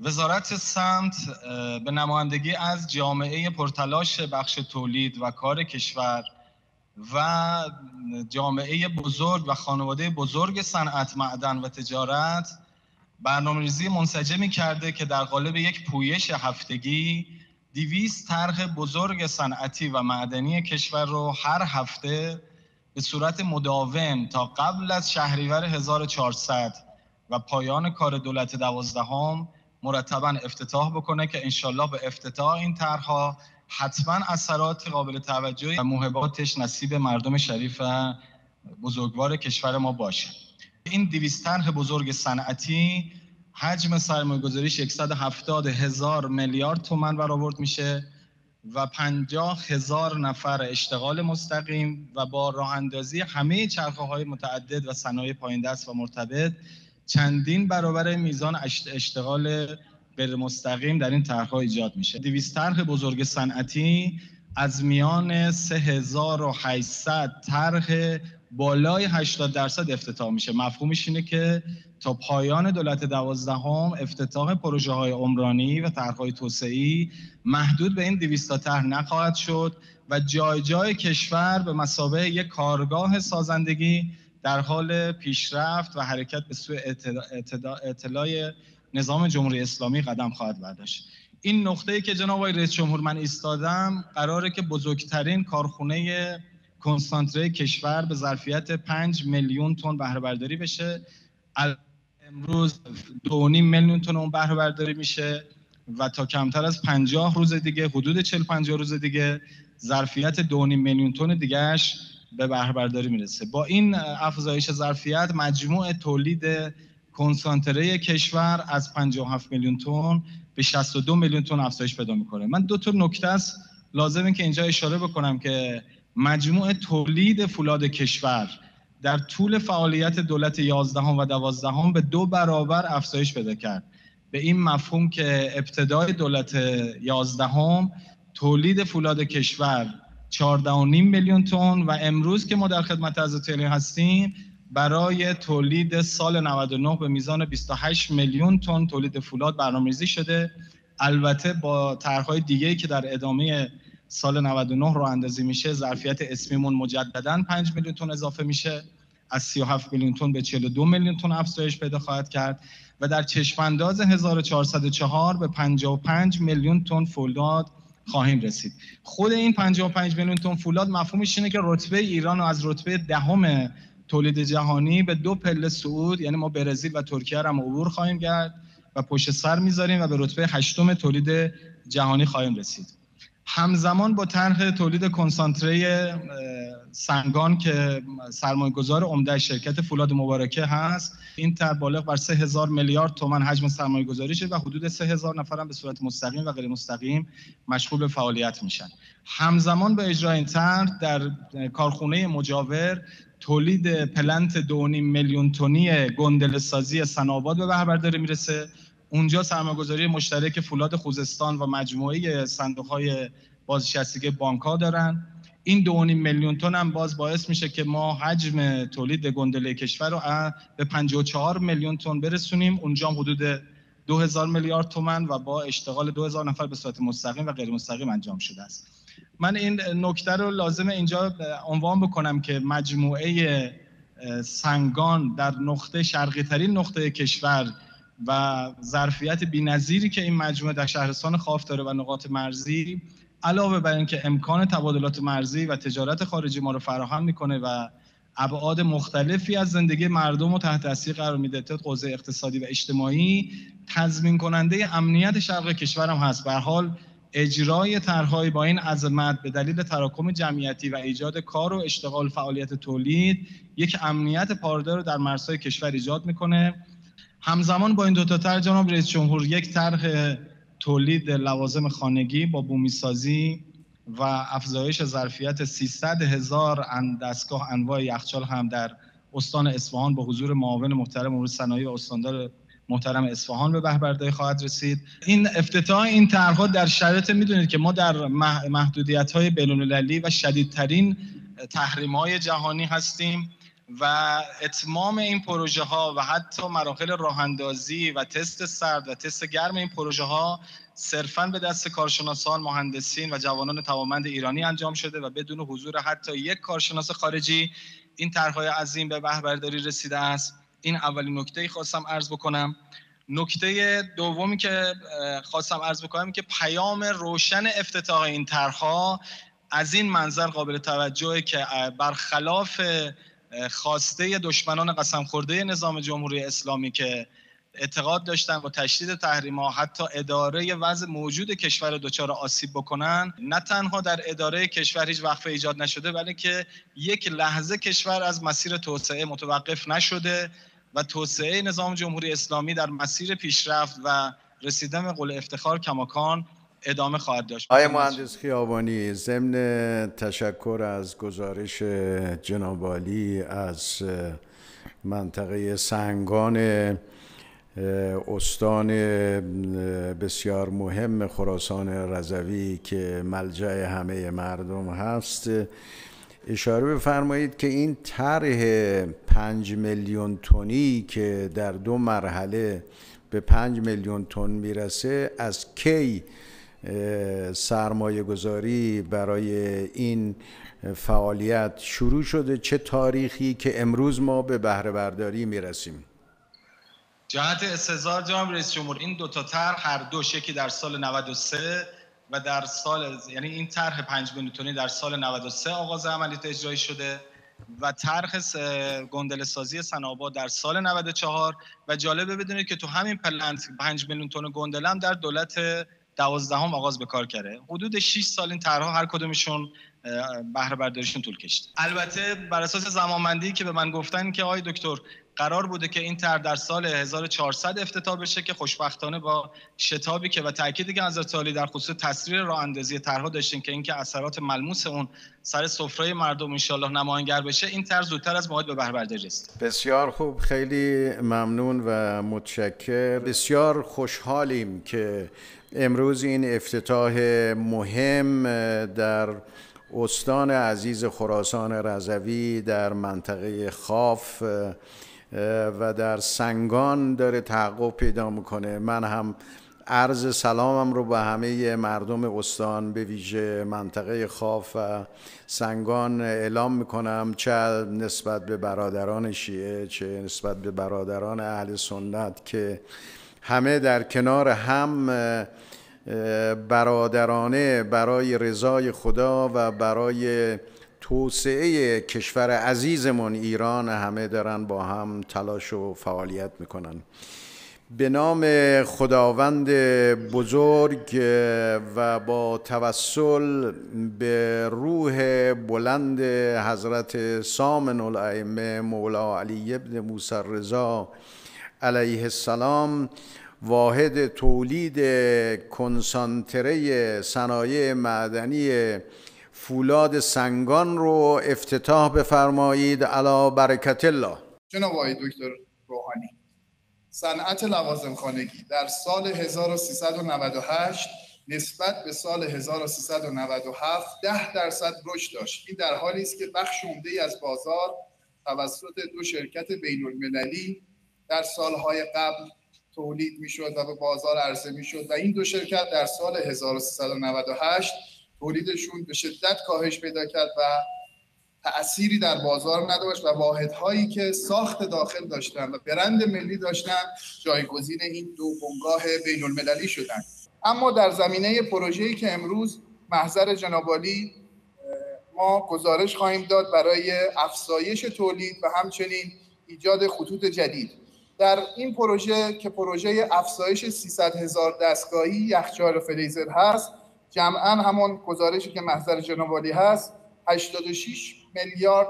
وزارت سمت به نمایندگی از جامعه پرتلاش بخش تولید و کار کشور و جامعه بزرگ و خانواده بزرگ صنعت معدن و تجارت برنامه ریزی منسجمی کرده که در قالب یک پویش هفتگی دیویست طرح بزرگ صنعتی و معدنی کشور رو هر هفته به صورت مداوم تا قبل از شهریور 1400 و پایان کار دولت دوازدهم مرتبا افتتاح بکنه که انشالله به افتتاح این طرحها حتما اثرات قابل توجهی و موهباتش نصیب مردم شریف بزرگوار کشور ما باشه. این دویست طرح بزرگ صنعتی حجم سرمایه گذاریش 170 هزار میلیارد تومن برآورد میشه و 50 هزار نفر اشتغال مستقیم و با راه اندازی همه چرخه های متعدد و صنایع پایین دست و مرتبط چندین برابر میزان اشتغال غیر مستقیم در این طرحها ایجاد میشه. 200 طرح بزرگ صنعتی از میان 3800 طرح بالای 80 درصد افتتاح میشه. مفهومش اینه که تا پایان دولت دوازدهم افتتاح پروژه های عمرانی و طرحهای توسعی محدود به این 200 طرح نخواهد شد و جای جای کشور به مسابقه یک کارگاه سازندگی در حال پیشرفت و حرکت به سوی اطلاع نظام جمهوری اسلامی قدم خواهد برداشت. این نقطه ای که جناب آقای رئیس جمهور من ایستادم قراره که بزرگترین کارخونه کنسانتره کشور به ظرفیت 5 میلیون تن بهره برداری بشه امروز 2.5 میلیون تن اون بهره برداری میشه و تا کمتر از 50 روز دیگه حدود 40 50 روز دیگه ظرفیت 2.5 میلیون تن دیگهش به بهره برداری می‌رسه. با این افزایش ظرفیت مجموع تولید کنسانتره کشور از 57 میلیون تن به 62 میلیون تن افزایش پیدا می‌کنه. من دو تا نکته است لازمه که اینجا اشاره بکنم که مجموع تولید فولاد کشور در طول فعالیت دولت 11 و 12 به دو برابر افزایش پیدا کرد. به این مفهوم که ابتدای دولت 11 تولید فولاد کشور 14.5 میلیون تن و امروز که ما در خدمت از هستیم برای تولید سال 99 به میزان 28 میلیون تن تولید فولاد برنامه‌ریزی شده. البته با طرح‌های دیگه‌ای که در ادامه سال 99 رو اندازی میشه ظرفیت اسمیمون مجددا 5 میلیون تن اضافه میشه. از 37 میلیون تن به 42 میلیون تن افزایش پیدا خواهد کرد و در چشمانداز 1404 به 55 میلیون تن فولاد خواهیم رسید. خود این 55 میلیون تن فولاد مفهومش اینه که رتبه ایران رو از رتبه دهم تولید جهانی به دو پله صعود یعنی ما برزیل و ترکیه هم عبور خواهیم کرد و پشت سر می‌ذاریم و به رتبه هشتم تولید جهانی خواهیم رسید. همزمان با طرح تولید کنسانتره سنگان که سرمایه گذار عمده شرکت فولاد مبارکه هست. این طرح بالغ بر 3000 میلیارد تومان حجم سرمایه گذاری شده و حدود 3000 نفر هم به صورت مستقیم و غیر مستقیم مشغول به فعالیت میشن. همزمان به اجرای این طرح در کارخونه مجاور تولید پلنت 2.5 میلیون تنی گندل سازی سناباد به بهره می‌رسه. اونجا سرمایه‌گذاری مشترک فولاد خوزستان و مجموعه صندوق‌های بازنشستگی بانک‌ها دارن. این 2.5 میلیون تن هم باز باعث میشه که ما حجم تولید گندله کشور رو به 54 میلیون تن برسونیم. اونجا حدود 2000 میلیارد تومن و با اشتغال 2000 نفر به صورت مستقیم و غیر مستقیم انجام شده است. من این نکته رو لازمه اینجا عنوان بکنم که مجموعه سنگان در نقطه شرقی ترین نقطه کشور و ظرفیت بی‌نظیری که این مجموعه در شهرستان خاف داره و نقاط مرزی علاوه بر اینکه امکان تبادلات مرزی و تجارت خارجی ما رو فراهم می‌کنه و ابعاد مختلفی از زندگی مردم رو تحت تاثیر قرار میده تا حوزه اقتصادی و اجتماعی تضمین کننده امنیت شرق کشورم هست. به حال اجرای طرحهایی با این عظمت به دلیل تراکم جمعیتی و ایجاد کار و اشتغال فعالیت تولید یک امنیت پایدار رو در مرزهای کشور ایجاد می‌کنه. همزمان با این دو تا طرح جناب رئیس جمهور یک طرح تولید لوازم خانگی با بومی سازی و افزایش ظرفیت 300 هزار دستگاه انواع یخچال هم در استان اصفهان با حضور معاون محترم امور صنایع و استاندار محترم اصفهان به بهبرداری خواهد رسید. این افتتاح این طرحها در شرایط می‌دونید که ما در محدودیت های بین‌المللی و شدیدترین تحریم های جهانی هستیم. و اتمام این پروژه ها و حتی مراحل راه اندازی و تست سرد و تست گرم این پروژه ها صرفا به دست کارشناسان، مهندسین و جوانان توانمند ایرانی انجام شده و بدون حضور حتی یک کارشناس خارجی این طرحهای عظیم به بهبرداری رسیده است. این اولین نکته ای خواستم عرض بکنم. نکته دومی که خواستم عرض بکنم که پیام روشن افتتاح این طرحها از این منظر قابل توجهه که برخلاف خواسته دشمنان قسم خورده نظام جمهوری اسلامی که اعتقاد داشتن با تشدید تحریم ها حتی اداره وضع موجود کشور دچار آسیب بکنن نه تنها در اداره کشور هیچ وقفه ایجاد نشده بلکه یک لحظه کشور از مسیر توسعه متوقف نشده و توسعه نظام جمهوری اسلامی در مسیر پیشرفت و رسیدن به قول افتخار کماکان ادامه خواهد داشت. آیا مهندس خیابانی ضمن تشکر از گزارش جنابالی از منطقه سنگان استان بسیار مهم خراسان رضوی که ملجع همه مردم هست. اشاره بفرمایید که این طرح پنج میلیون تونی که در دو مرحله به پنج میلیون تن می‌رسه از کی سرمایه گذاری برای این فعالیت شروع شده. چه تاریخی که امروز ما به بهره برداری می‌رسیم؟ جهت استظهار جناب رئیس جمهور این دو تا طرح هر دو یکی در سال 93 و در سال یعنی این طرح 5 میلیون در سال 93 آغاز عملیات اجرایی شده و طرح گندل سازی سنابا در سال 94 و جالبه بدونید که تو همین پلنت 5 میلیون تن گندل هم در دولت دوازدهم آغاز به کار کرده. حدود 6 سال این طرحها هر کدومشون بهره برداریشون طول کشید البته بر اساس زمانبندی که به من گفتن که آقای دکتر قرار بوده که این طرح در سال 1400 افتتاح بشه که خوشبختانه با شتابی که و تاکیدی که حضرت عالی در خصوص تسریع راه اندازی طرحها داشتین که اینکه اثرات ملموس اون سر سفره مردم ان نمایانگر بشه این طرح زودتر از موعد به بهره برداری بسیار خوب. خیلی ممنون و متشکر بسیار خوشحالیم که امروز این افتتاح مهم در استان عزیز خراسان رضوی در منطقه خاف و در سنگان داره تحقق پیدا می‌کنه. من هم عرض سلامم رو به همه مردم استان به ویژه منطقه خاف و سنگان اعلام می‌کنم چه نسبت به برادران شیعه چه نسبت به برادران اهل سنت که همه در کنار هم برادرانه برای رضای خدا و برای توسعه کشور عزیزمون ایران همه دارن با هم تلاش و فعالیت می‌کنن. به نام خداوند بزرگ و با توسل به روح بلند حضرت سامن الائمه مولا علی ابن موسی رضا علیه السلام واحد تولید کنسانتره صنایع معدنی فولاد سنگان رو افتتاح بفرمایید. علا برکت الله. جناب آقای دکتر روحانی صنعت لوازم خانگی در سال 1398 نسبت به سال 1397 ده درصد رشد داشت. این در حالی است که بخش عمده از بازار توسط دو شرکت بین المللی در سالهای قبل تولید می‌شد و به بازار عرضه می‌شد و این دو شرکت در سال 1398 تولیدشون به شدت کاهش پیدا کرد و تأثیری در بازار نداشت و واحدهایی که ساخت داخل داشتن و برند ملی داشتن جایگزین این دو بنگاه بین المللی شدن. اما در زمینه پروژه‌ای که امروز محضر جنابالی ما گزارش خواهیم داد برای افزایش تولید و همچنین ایجاد خطوط جدید. در این پروژه که پروژه افزایش 300 هزار دستگاهی یخچال فریزر هست جمعا همون گزارشی که محضر جناب هست 86 میلیارد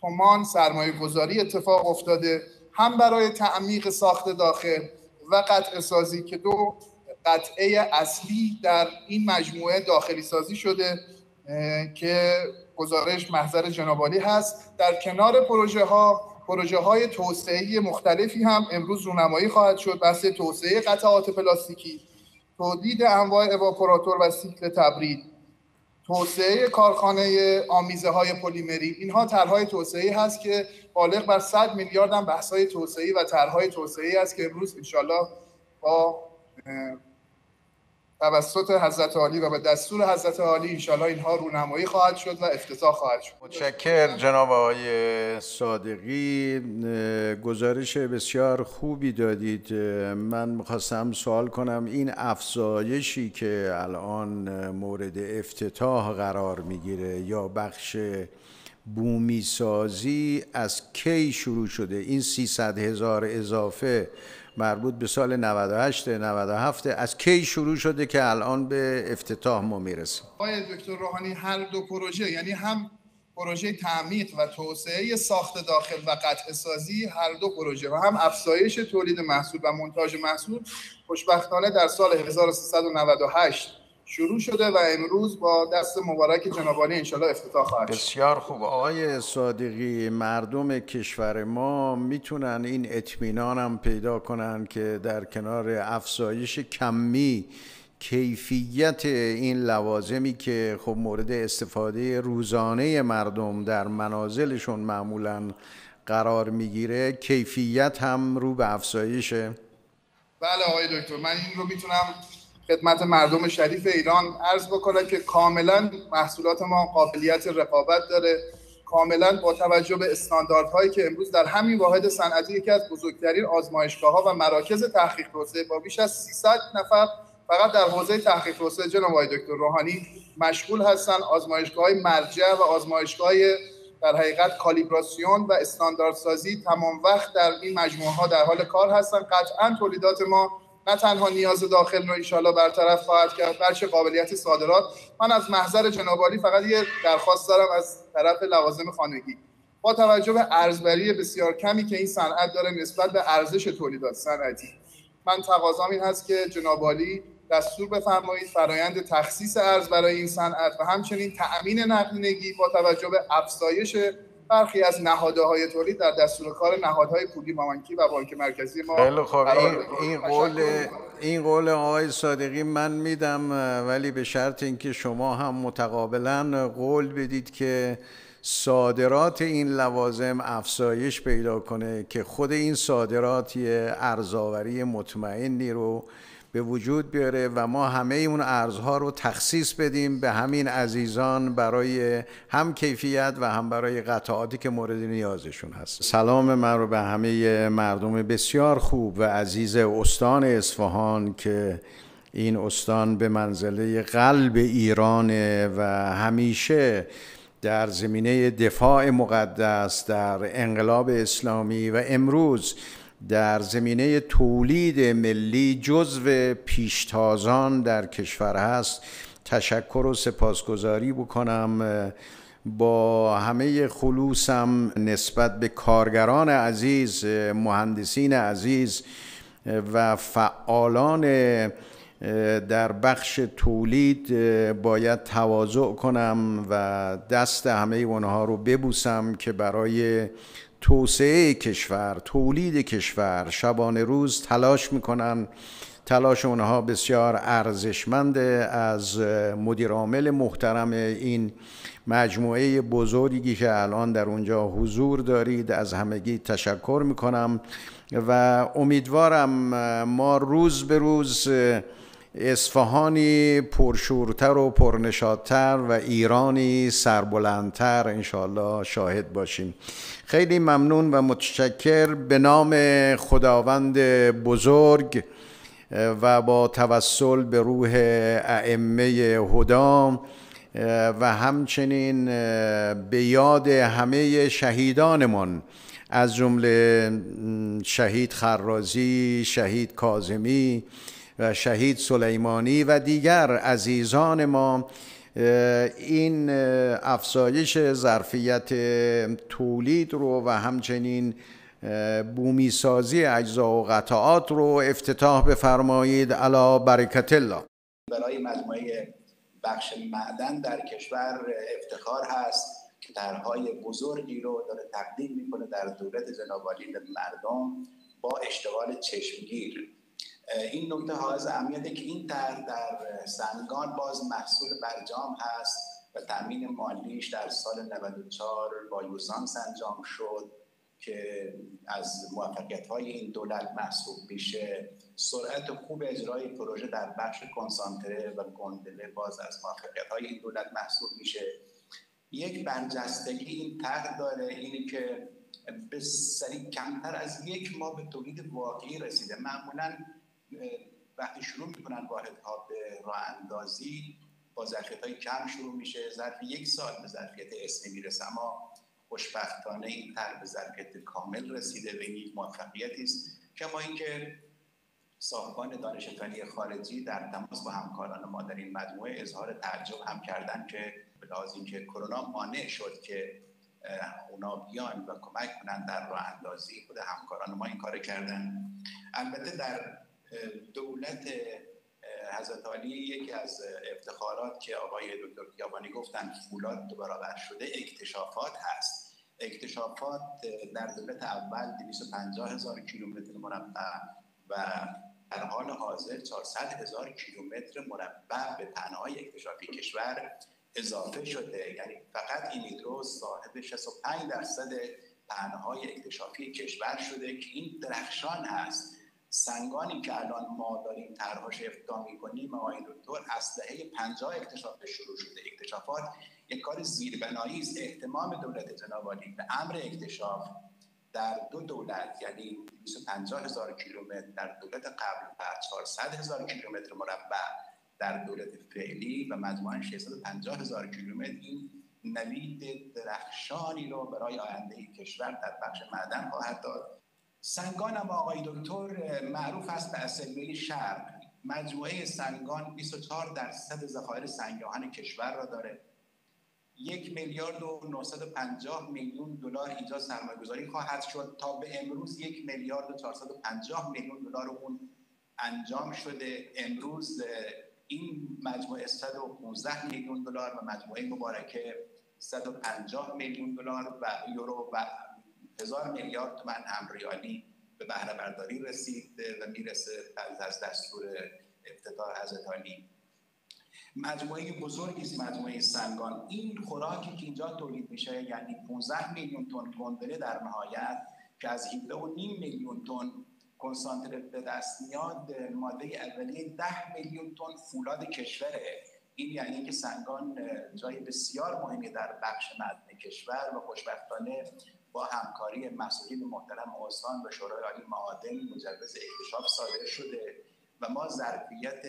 تومان سرمایه گذاری اتفاق افتاده هم برای تعمیق ساخت داخل و قطع سازی که دو قطعه اصلی در این مجموعه داخلی سازی شده که گزارش محضر جنابالی هست. در کنار پروژه ها پروژه های توسعه مختلفی هم امروز رونمایی خواهد شد. بحث توسعه قطعات پلاستیکی تولید انواع اواپوراتور و سیکل تبرید توسعه کارخانه آمیزه های پلیمری. اینها طرحهای توسعه هست که بالغ بر 100 میلیارد هم بحث های توسعه و طرحهای توسعه است که امروز انشالله با توسط حضرت عالی و به دستور حضرت عالی انشالله اینها رونمایی خواهد شد و افتتاح خواهد شد. متشکر جناب آقای صادقی. گزارش بسیار خوبی دادید. من می‌خواستم سوال کنم. این افزایشی که الان مورد افتتاح قرار می‌گیره یا بخش بومی سازی از کی شروع شده؟ این 300 هزار اضافه مربوط به سال 98 97 از کی شروع شده که الان به افتتاح ما می‌رسیم؟ آقای دکتر روحانی هر دو پروژه یعنی هم پروژه تعمیق و توسعه ساخت داخل و قطع سازی هر دو پروژه و هم افزایش تولید محصول و منتاج محصول خوشبختانه در سال 1398 شروع شده و امروز با دست مبارک جنابالی انشالله افتتاح خواهد بسیار خوب. آقای صادقی مردم کشور ما می‌تونن این اطمینان هم پیدا کنن که در کنار افزایش کمی کیفیت این لوازمی که خب مورد استفاده روزانه مردم در منازلشون معمولا قرار می‌گیره کیفیت هم رو به افزایشه. بله آقای دکتر من این رو می‌تونم خدمت مردم شریف ایران عرض بکنم که کاملا محصولات ما قابلیت رقابت داره. کاملا با توجه به استانداردهایی که امروز در همین واحد صنعتی یکی از بزرگترین آزمایشگاه ها و مراکز تحقیق توسعه با بیش از 300 نفر فقط در حوزه تحقیق توسعه جناب آقای دکتر روحانی مشغول هستن. آزمایشگاه مرجع و آزمایشگاه در حقیقت کالیبراسیون و استانداردسازی تمام وقت در این مجموعه ها در حال کار هستن. قطعا تولیدات ما نه تنها نیاز داخل رو انشالله برطرف خواهد کرد بلکه قابلیت صادرات. من از محضر جنابالی فقط یه درخواست دارم از طرف لوازم خانگی. با توجه به ارزبری بسیار کمی که این صنعت داره نسبت به ارزش تولیدات صنعتی. من تقاضام این هست که جنابالی دستور بفرمایید فرایند تخصیص ارز برای این صنعت و همچنین تأمین نقدینگی با توجه به افزایش برخی از نهاده های تولید در دستور کار نهادهای پولی مامانکی و بانک مرکزی ما خیلی خب این, این قول این قول آقای صادقی من میدم ولی به شرط اینکه شما هم متقابلا قول بدید که صادرات این لوازم افزایش پیدا کنه که خود این صادرات یه ارزاوری مطمئنی رو به وجود بیاره و ما همه اون ارزها رو تخصیص بدیم به همین عزیزان برای هم کیفیت و هم برای قطعاتی که مورد نیازشون هست. سلام من رو به همه مردم بسیار خوب و عزیز استان اصفهان که این استان به منزله قلب ایرانه و همیشه در زمینه دفاع مقدس در انقلاب اسلامی و امروز در زمینه تولید ملی جزو پیشتازان در کشور هست. تشکر و سپاسگزاری بکنم. با همه خلوصم نسبت به کارگران عزیز مهندسین عزیز و فعالان در بخش تولید باید تواضع کنم و دست همه اونها رو ببوسم که برای توسعه کشور تولید کشور. شبانه روز تلاش می‌کنن. تلاش اونها بسیار ارزشمند از مدیرعامل محترم این مجموعه بزرگی که الان در اونجا حضور دارید. از همگی تشکر می‌کنم و امیدوارم ما روز به روز اصفهانی پرشورتر و پرنشادتر و ایرانی سربلندتر انشالله شاهد باشیم. خیلی ممنون و متشکر. به نام خداوند بزرگ و با توسل به روح ائمه هدا و همچنین به یاد همه شهیدانمان از جمله شهید خرازی، شهید کازمی و شهید سلیمانی و دیگر عزیزان ما این افزایش ظرفیت تولید رو و همچنین بومی سازی اجزا و قطعات رو افتتاح بفرمایید. علا برکت الله. برای مجموعه بخش معدن در کشور افتخار هست که طرحهای بزرگی رو داره تقدیم می‌کنه در دولت جناب مردم با اشتغال چشمگیر. این نکته حائز اهمیته که این طرح در سنگان باز محصول برجام هست و تامین مالیش در سال 94 با یوزانس انجام شد که از موفقیت های این دولت محسوب میشه. سرعت خوب اجرای پروژه در بخش کنسانتره و گندله باز از موفقیت های این دولت محسوب میشه. یک برجستگی این طرح داره اینی که به سری کمتر از یک ماه به تولید واقعی رسیده. معمولا وقتی شروع می‌کنن واحدها به راه اندازی با ظرفیت های کم شروع میشه. ظرف یک سال به ظرفیت اسمی می‌رسه اما خوشبختانه این طرح به ظرفیت کامل رسیده و این موفقیتی است کما اینکه صاحبان دانش فنی خارجی در تماس با همکاران ما در این مجموعه اظهار تعجب هم کردن که به لحاظ اینکه کرونا مانع شد که اونا بیان و کمک کنند در راه اندازی خود همکاران ما این کار کردن. البته در دولت حضرت علی یکی از افتخارات که آقای دکتر کیابانی گفتن فولاد دو برابر شده اکتشافات هست. اکتشافات در دولت اول 250 هزار کیلومتر مربع و در حال حاضر 400 هزار کیلومتر مربع به تنهای اکتشافی کشور اضافه شده. یعنی فقط این ایدرو صاحب 65 درصد پهنهای اکتشافی کشور شده که این درخشان هست. سنگانی که الان ما داریم طرحش افتتاح می‌کنیم آقای دکتر اسلحه 50 اکتشاف شروع شده. اکتشافات یک کار زیربنایی است. احتمام دولت جناب به امر اکتشاف در دو دولت یعنی 250 هزار کیلومتر در دولت قبل و 400 هزار کیلومتر مربع در دولت فعلی و مجموعا 650 هزار کیلومتر. این نوید درخشانی رو برای آینده کشور در بخش معدن خواهد داد. سنگان هم آقای دکتر معروف است به اسمبلی شرق. مجموعه سنگان 24 درصد ذخایر سنگاهن کشور را داره. یک میلیارد و 950 میلیون دلار اینجا سرمایه گذاری خواهد شد تا به امروز یک میلیارد و 450 میلیون دلار اون انجام شده. امروز این مجموعه 115 میلیون دلار و مجموعه مبارکه 150 میلیون دلار و یورو و هزار میلیارد تومن هم ریالی به بهره برداری رسید و می‌رسه از دستور افتتاح حضرت علی. مجموعه بزرگی است مجموعه سنگان. این خوراکی که اینجا تولید میشه یعنی 15 میلیون تن گندله در نهایت که از 17 میلیون تن کنسانترات به دست میاد ماده اولیه 10 میلیون تن فولاد کشوره. این یعنی که سنگان جای بسیار مهمی در بخش معدن کشور و خوشبختانه با همکاری مسئولین محترم استان و شورای عالی معادن مجوز اکتشاف صادر شده و ما ظرفیت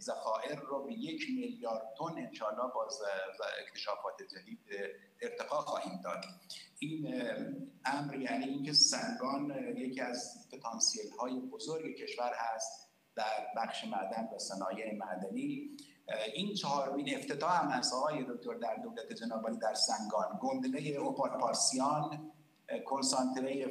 ذخایر رو به یک میلیارد تن انشاءالله با اکتشافات جدید ارتقا خواهیم داد. این امر یعنی اینکه سنگان یکی از پتانسیل های بزرگ کشور هست در بخش معدن و صنایع معدنی. این چهارمین افتتاح هم از آقای دکتر در دولت جنابالی در سنگان گندله اوپال پارسیان کنسانتره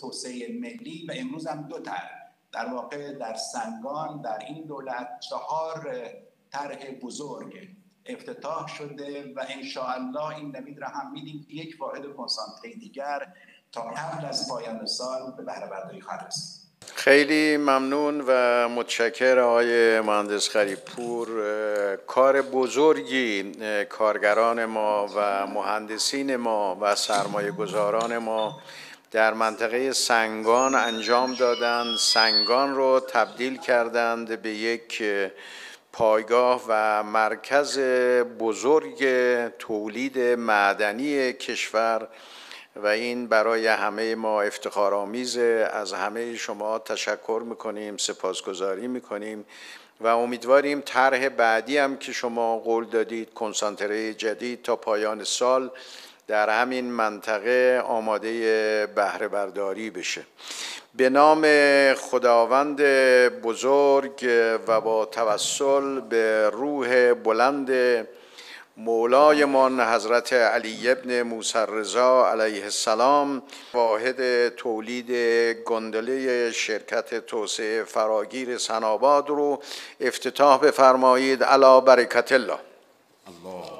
توسعه ملی و امروز هم دو تر در واقع در سنگان در این دولت چهار طرح بزرگ افتتاح شده و انشاءالله این نوید را هم میدیم یک واحد کنسانتره دیگر تا قبل از پایان سال به بهره برداری خواهد رسید. خیلی ممنون و متشکر آقای مهندس خریپور. کار بزرگی کارگران ما و مهندسین ما و سرمایه گذاران ما در منطقه سنگان انجام دادند سنگان رو تبدیل کردند به یک پایگاه و مرکز بزرگ تولید معدنی کشور. و این برای همه ما افتخار آمیزه از همه شما تشکر می‌کنیم سپاسگزاری می‌کنیم و امیدواریم طرح بعدی هم که شما قول دادید کنسانتره جدید تا پایان سال در همین منطقه آماده بهره برداری بشه. به نام خداوند بزرگ و با توسل به روح بلند مولایمان حضرت علی ابن موسی رضا علیه السلام واحد تولید گندله شرکت توسعه فراگیر سناباد رو افتتاح بفرمایید علا برکت الله. الله.